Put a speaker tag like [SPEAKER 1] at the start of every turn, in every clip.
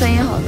[SPEAKER 1] 声音好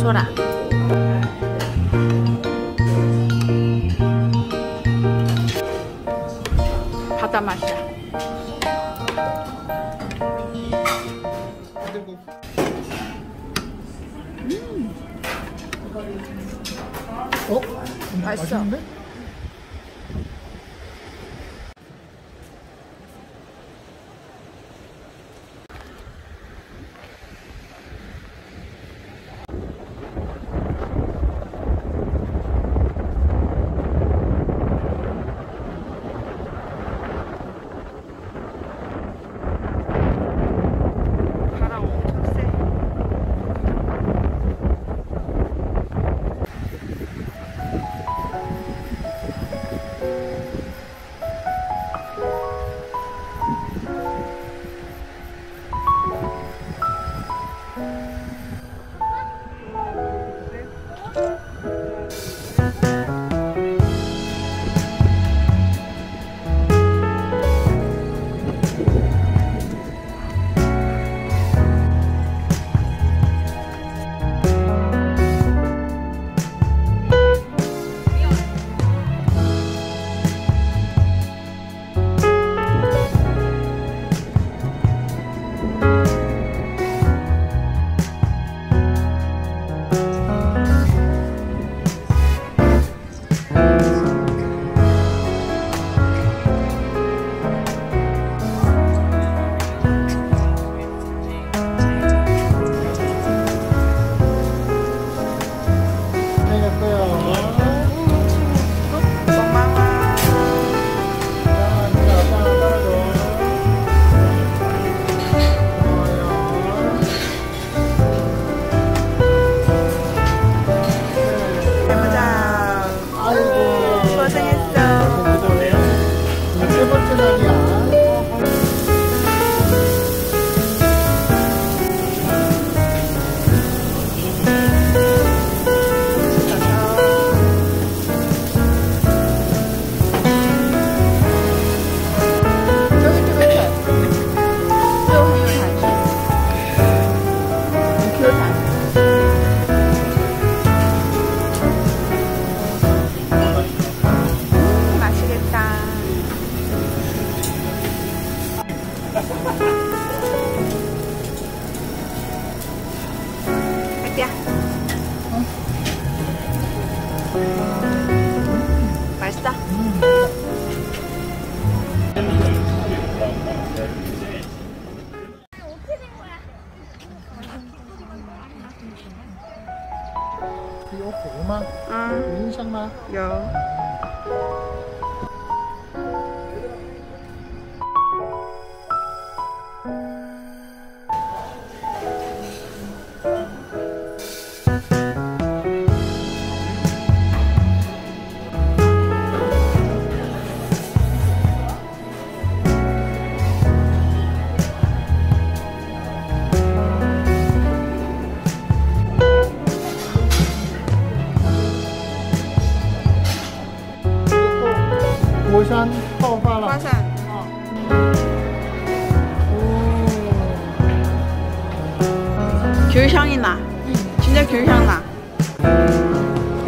[SPEAKER 2] 소라 바다 맛이야 음.
[SPEAKER 3] 어?
[SPEAKER 2] 맛있어
[SPEAKER 3] 맛있는데?
[SPEAKER 2] 有
[SPEAKER 3] 湖吗？啊，有
[SPEAKER 1] 印象吗？有。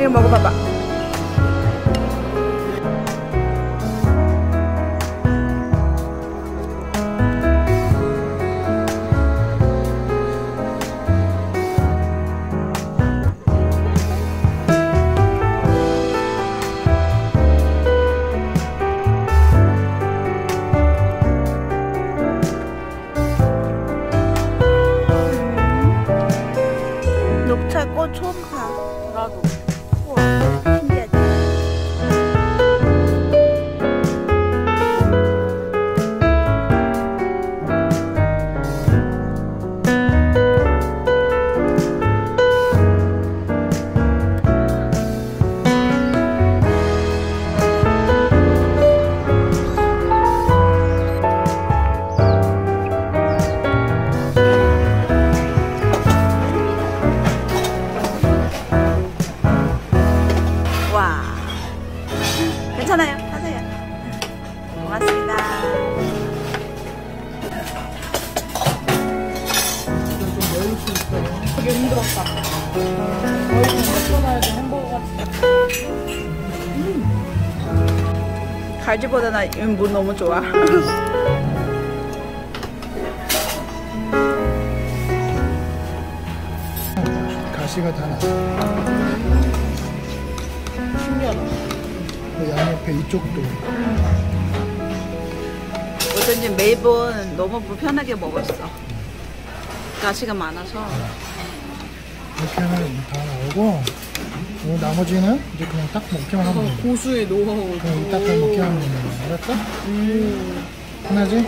[SPEAKER 1] 이거 먹어봐봐. 녹차 꽃 처음
[SPEAKER 2] 음.
[SPEAKER 1] 갈지보다 나 이거 너무 좋아.
[SPEAKER 3] 가시가 다 났어.
[SPEAKER 2] 신기하다.
[SPEAKER 3] 그 양 옆에 이쪽도
[SPEAKER 1] 어쩐지 매번 너무 불편하게 먹었어. 가시가 많아서.
[SPEAKER 3] 이렇게 하면 다 나오고. 요 나머지는 이제 그냥 딱 먹기만 하면 돼.
[SPEAKER 2] 고수의 노하우.
[SPEAKER 3] 그냥 딱 그냥 먹기만 하면 돼. 알았어?
[SPEAKER 2] 음.
[SPEAKER 3] 편하지?